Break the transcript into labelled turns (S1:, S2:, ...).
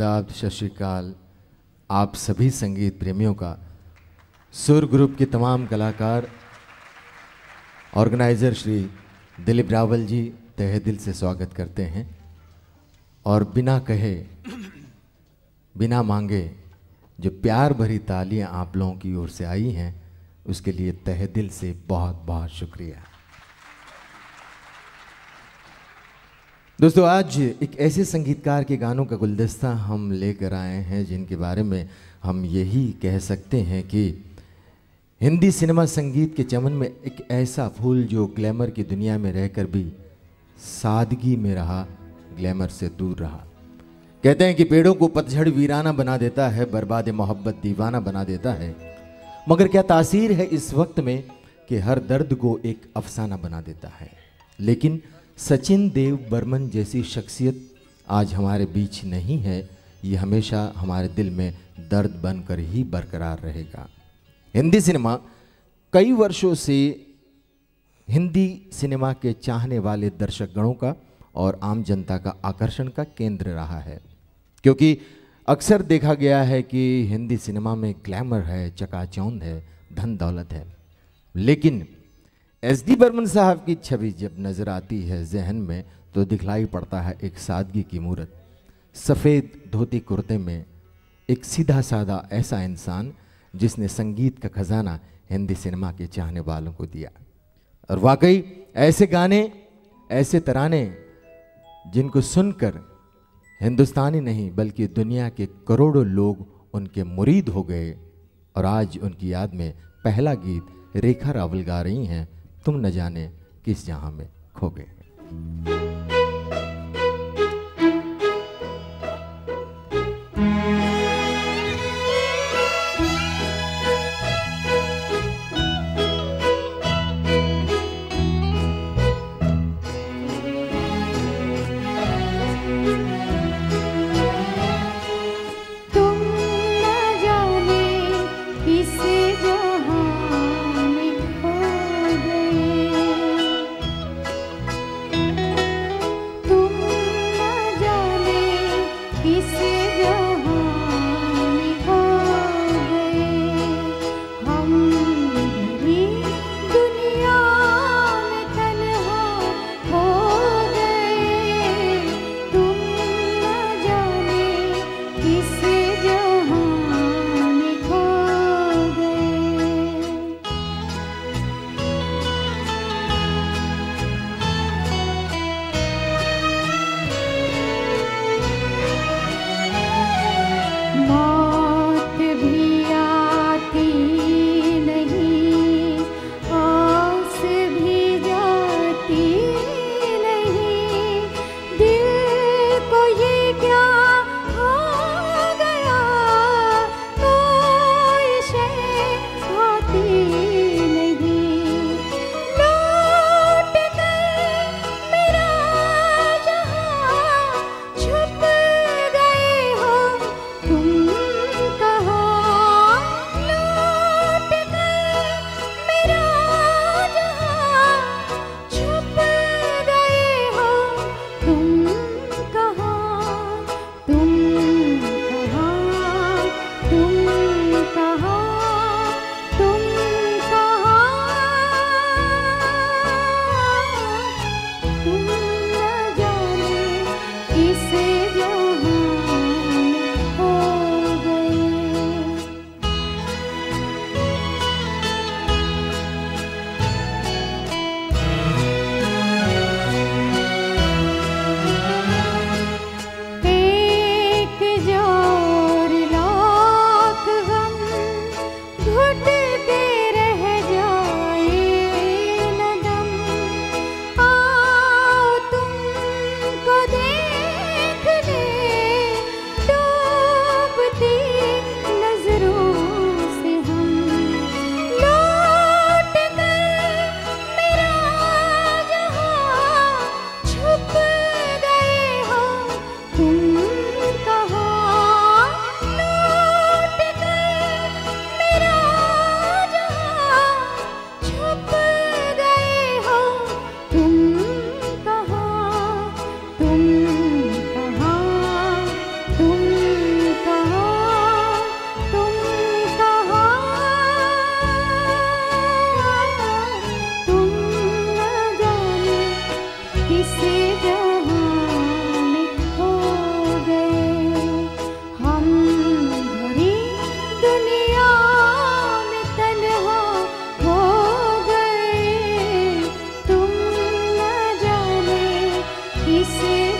S1: आदाब सत श्रीकाल आप सभी संगीत प्रेमियों का, सुर ग्रुप के तमाम कलाकार, ऑर्गेनाइज़र श्री दिलीप रावल जी, तहे दिल से स्वागत करते हैं। और बिना कहे, बिना मांगे, जो प्यार भरी तालियाँ आप लोगों की ओर से आई हैं, उसके लिए तहे दिल से बहुत बहुत शुक्रिया। दोस्तों, आज एक ऐसे संगीतकार के गानों का गुलदस्ता हम लेकर आए हैं, जिनके बारे में हम यही कह सकते हैं कि हिंदी सिनेमा संगीत के चमन में एक ऐसा फूल जो ग्लैमर की दुनिया में रहकर भी सादगी में रहा, ग्लैमर से दूर रहा। कहते हैं कि पेड़ों को पतझड़ वीराना बना देता है, बर्बाद मोहब्बत दीवाना बना देता है। मगर क्या तासीर है इस वक्त में कि हर दर्द को एक अफसाना बना देता है? लेकिन सचिन देव बर्मन जैसी शख्सियत आज हमारे बीच नहीं है, ये हमेशा हमारे दिल में दर्द बनकर ही बरकरार रहेगा। हिंदी सिनेमा कई वर्षों से हिंदी सिनेमा के चाहने वाले दर्शकगणों का और आम जनता का आकर्षण का केंद्र रहा है, क्योंकि अक्सर देखा गया है कि हिंदी सिनेमा में ग्लैमर है, चकाचौंध है, धन दौलत है। लेकिन एस डी बर्मन साहब की छवि जब नज़र आती है जहन में तो दिखलाई पड़ता है एक सादगी की मूर्त। सफ़ेद धोती कुर्ते में एक सीधा साधा ऐसा इंसान, जिसने संगीत का खजाना हिंदी सिनेमा के चाहने वालों को दिया। और वाकई, ऐसे गाने, ऐसे तराने, जिनको सुनकर हिंदुस्तानी नहीं, बल्कि दुनिया के करोड़ों लोग उनके मुरीद हो गए, और आज उनकी याद में पहला गीत रेखा रावल गा रही हैं तुम न जाने किस जहाँ में खो गए।
S2: 是